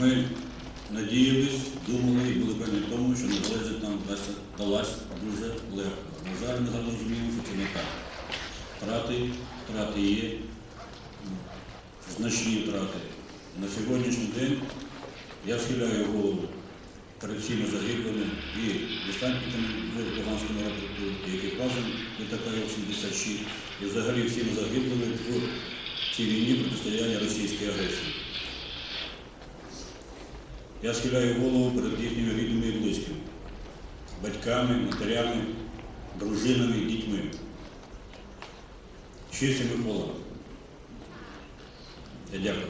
Ми надіялись, думали і були певні в тому, що незалежність нам далась дуже легко. На жаль, ми зараз розуміємо, що це не так. Втрати, втрати є, значні втрати. На сьогоднішній день я схиляю голову перед всіма загиблими і десантниками в Луганському аеропорту, і екіпажем літака Йл-76, і взагалі всіма загиблими в цій війні протистояння російській агресії. Я схиляю голову перед їхніми рідними і близькими, батьками, матерями, дружинами дітьми. Честь і Микола. Я дякую.